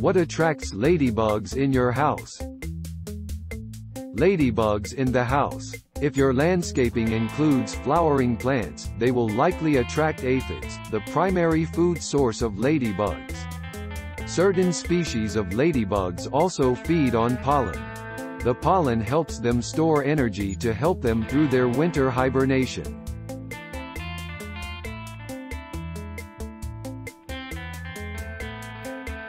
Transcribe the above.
What attracts ladybugs in your house? Ladybugs in the house. If your landscaping includes flowering plants, they will likely attract aphids, the primary food source of ladybugs. Certain species of ladybugs also feed on pollen. The pollen helps them store energy to help them through their winter hibernation.